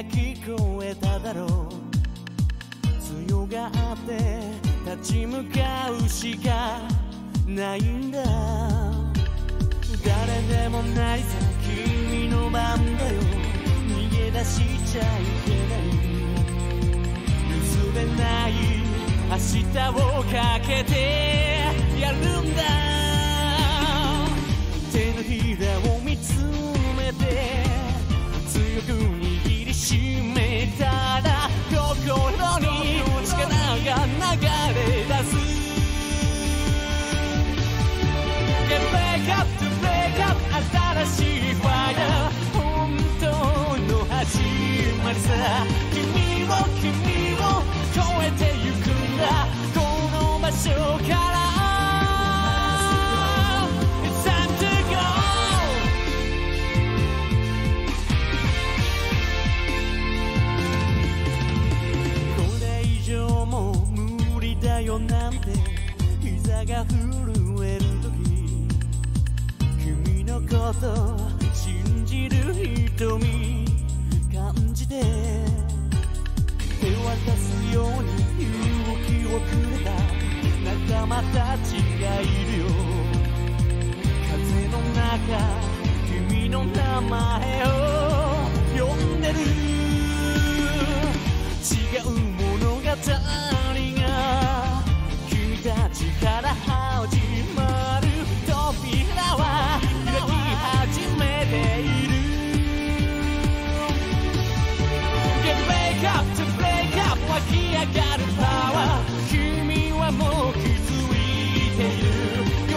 聞こえただろう強がって立ち向かうしかないんだ誰でもないさ君の番だよ。逃げ出しちゃいけない。譲れない明日をかけてやるんだ。手のひらを新しいファイヤー。本当の始まりさ君を君を超えてゆくんだ。この場所から。It's time to go これ以上も無理だよなんて。膝が震えそ信じる瞳感じて手渡すように勇気をくれた仲間たちがいるよ風の中君の名前を呼んでる you.